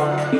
far.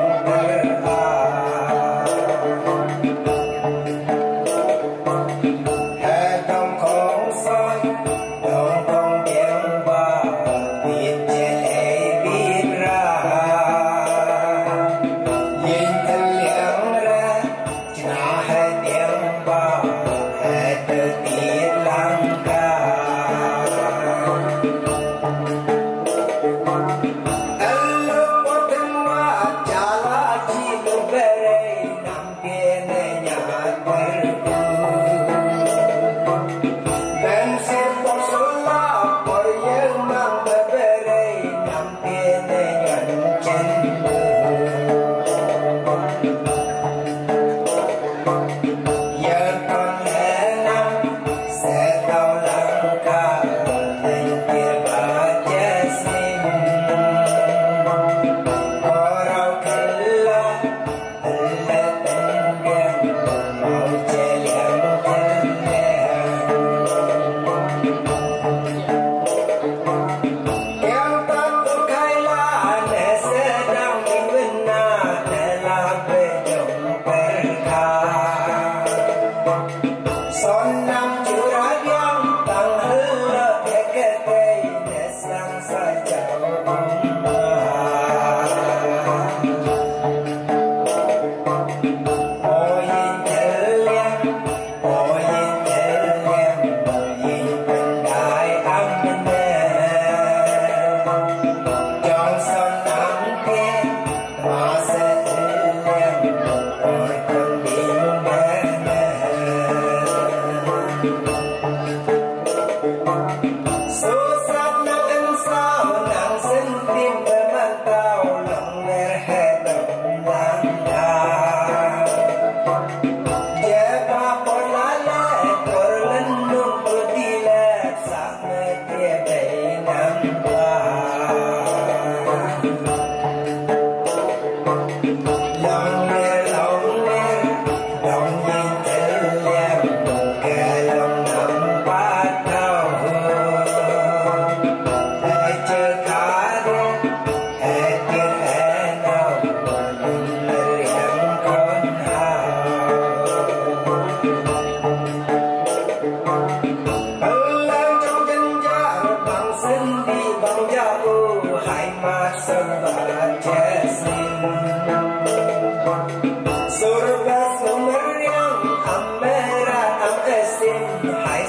Sonam.